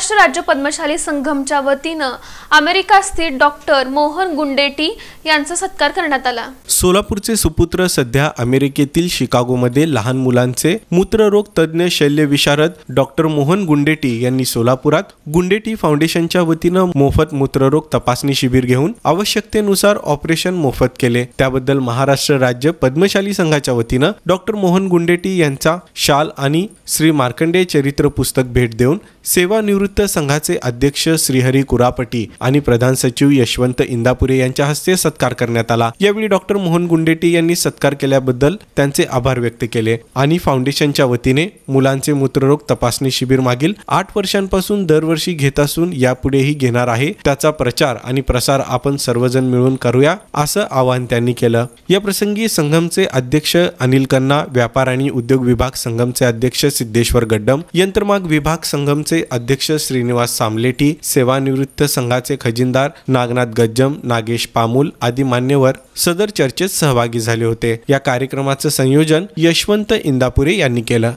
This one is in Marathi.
महाराष्ट्र राज्य पद्मशाली संघमच्या वतीनं अमेरिका स्थित डॉक्टर मोहन गुंडेटी यांचा सत्कार करण्यात आला. सोलापूरचे सुपुत्र सध्या अमेरिकेतील शिकागोमध्ये लहान मुलांचे मूत्ररोग तज्ज्ञ शल्यविशारद डॉक्टर मोहन गुंडेटी यांनी सोलापुरात गुंडेटी फाउंडेशनच्या वतीनं मोफत मूत्ररोग तपासणी शिबिर घेऊन आवश्यकतेनुसार ऑपरेशन मोफत केले. त्याबद्दल महाराष्ट्र राज्य पद्मशाली संघाच्या वतीनं डॉक्टर मोहन गुंडेटी यांचा शाल आणि श्री मार्कंडेय चरित्र पुस्तक भेट देऊन सेवानिवृत्त संघाचे अध्यक्ष श्रीहरी कुरापटी आणि प्रधान सचिव यशवंत इंदापुरे यांच्या हस्ते सत्कार करण्यात आला. यावेळी डॉक्टर मोहन गुंडेटी यांनी सत्कार केल्याबद्दल त्यांचे आभार व्यक्त केले आणि फाउंडेशनच्या वतीने मुलांचे मूत्ररोग तपासणी शिबिर मागील आठ वर्षांपासून दरवर्षी घेत असून यापुढेही घेणार आहे. त्याचा प्रचार आणि प्रसार आपण सर्वजण मिळून करूया असं आवाहन त्यांनी केलं. या प्रसंगी संघमचे अध्यक्ष अनिल कन्ना व्यापार आणि उद्योग विभाग संघमचे अध्यक्ष सिद्धेश्वर गड्डम यंत्रमाग विभाग संघमचे अध्यक्ष श्रीनिवास सामलेटी सेवानिवृत्त संघाचे खजिनदार नागनाथ गज्जम नागेश पामुल आदी मान्यवर सदर चर्चेत सहभागी झाले होते. या कार्यक्रमाचं संयोजन यशवंत इंदापुरे यांनी केलं.